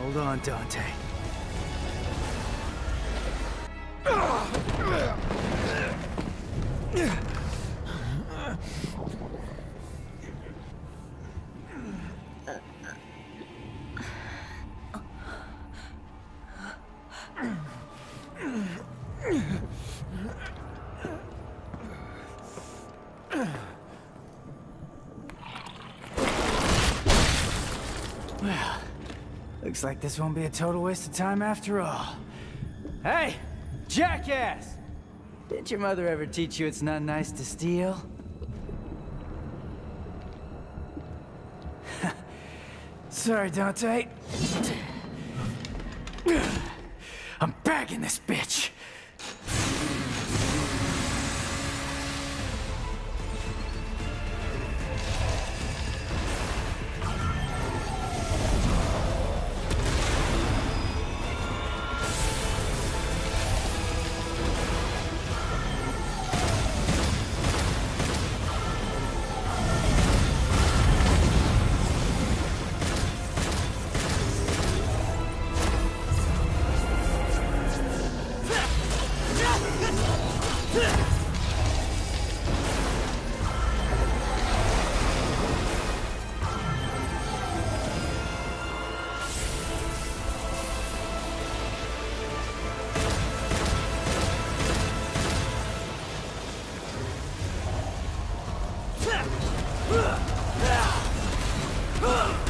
Hold on, Dante. Well, looks like this won't be a total waste of time after all. Hey, jackass! Didn't your mother ever teach you it's not nice to steal? Sorry, Dante. I'm bagging this bitch. This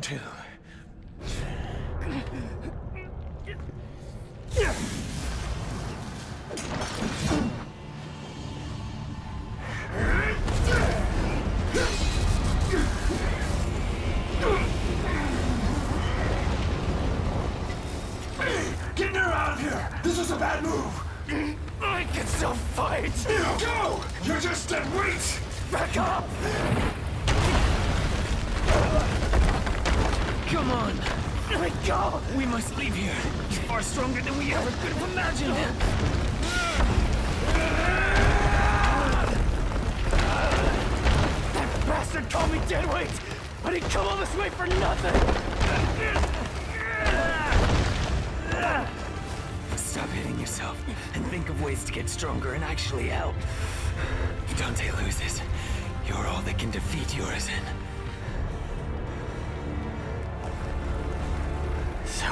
Round two. Get her out of here! This is a bad move! I can still fight! Go! You're just dead weight! Back up! Come on! Let go! We must leave here. He's far stronger than we ever could have imagined. That bastard called me deadweight! I didn't come all this way for nothing! Stop hitting yourself and think of ways to get stronger and actually help. If Dante loses, you're all that can defeat Urizen.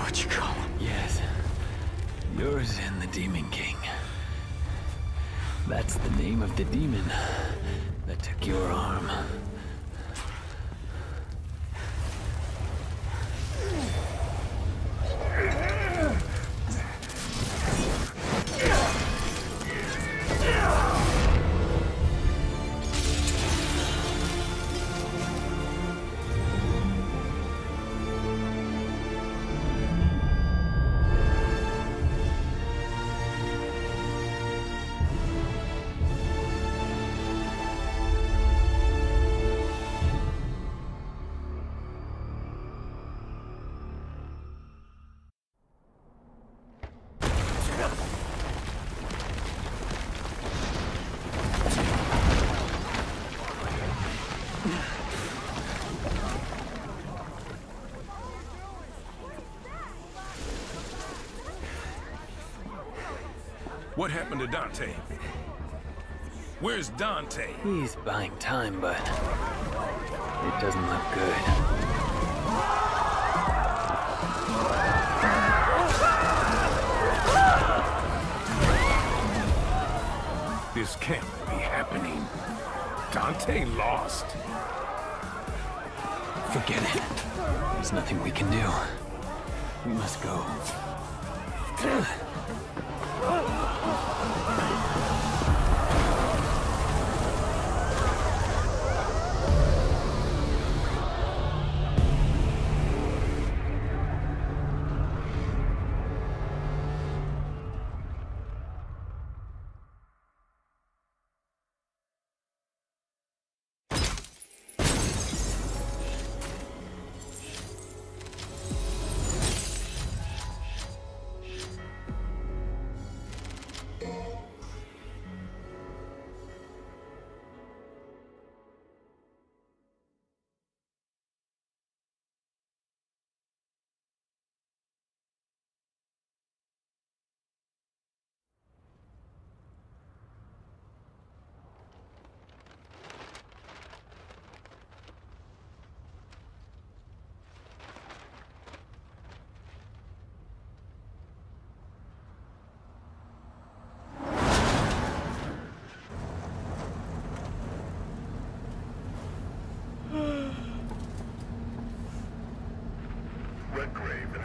What you call him? Yes. Urizen the Demon King. That's the name of the demon that took your arm. What happened to Dante? Where's Dante? He's buying time, but it doesn't look good. This can't be happening. Dante lost. Forget it. There's nothing we can do. We must go. はい。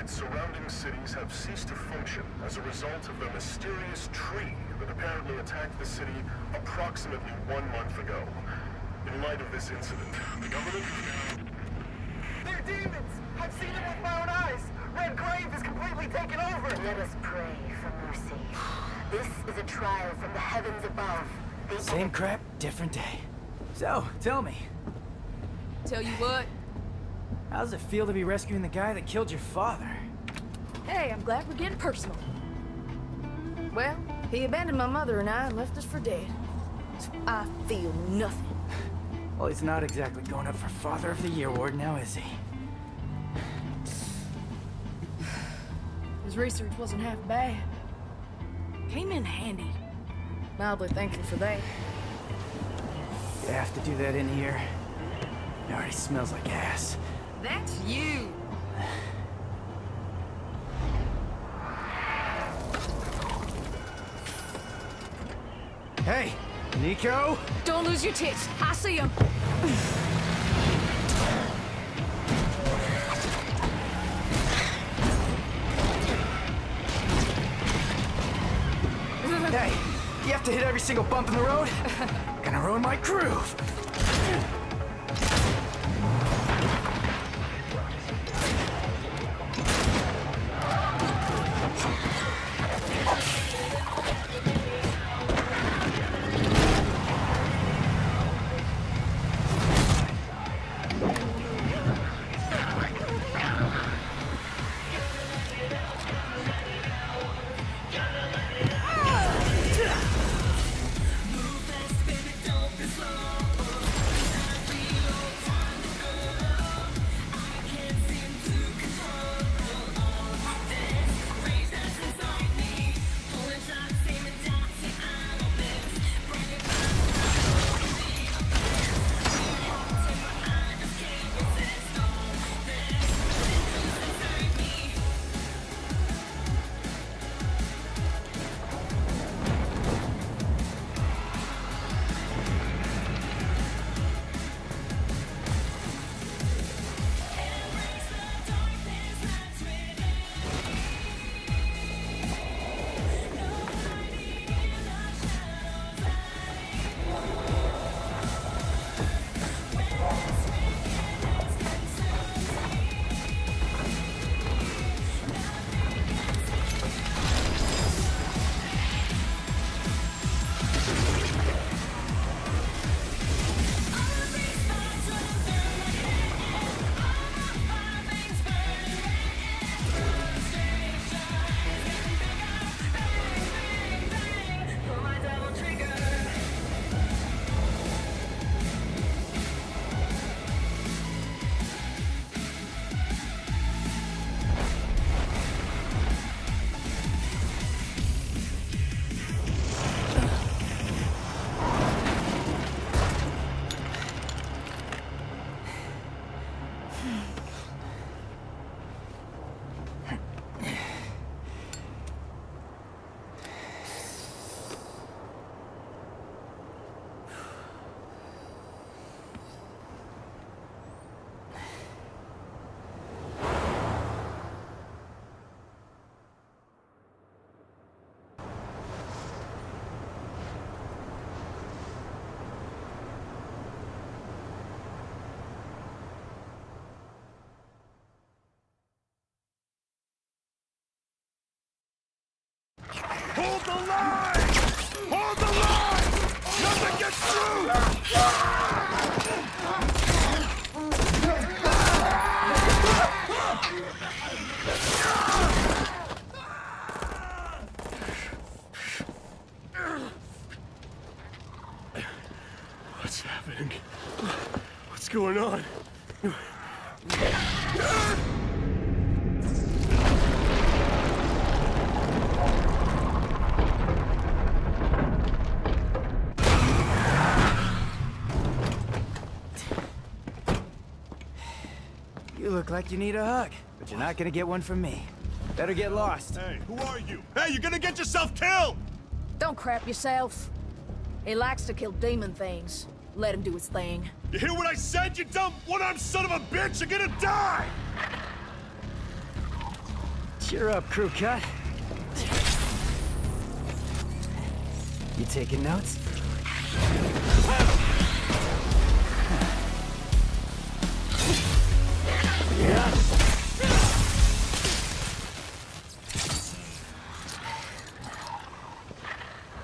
Its surrounding cities have ceased to function as a result of the mysterious tree that apparently attacked the city approximately one month ago. In light of this incident, the government They're demons! I've seen them with my own eyes! Red Grave is completely taken over! Let us pray for mercy. This is a trial from the heavens above. The Same crap, different day. So, tell me, Tell you what, how's it feel to be rescuing the guy that killed your father? hey, I'm glad we're getting personal. Well, he abandoned my mother and I and left us for dead. So I feel nothing. Well, he's not exactly going up for Father of the Year award now, is he? His research wasn't half bad. Came in handy. Mildly thankful for that. You have to do that in here. It already smells like ass. That's you! Hey, Nico? Don't lose your tits. I see him. Hey, you have to hit every single bump in the road? Gonna ruin my groove. the look like you need a hug, but you're not gonna get one from me. Better get lost. Hey, who are you? Hey, you're gonna get yourself killed! Don't crap yourself. He likes to kill demon things. Let him do his thing. You hear what I said, you dumb one-armed son of a bitch? You're gonna die! Cheer up, crew cut. You taking notes?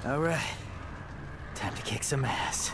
All right. Time to kick some ass.